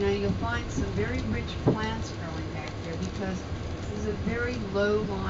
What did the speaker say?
Now you'll find some very rich plants growing back there because this is a very low lying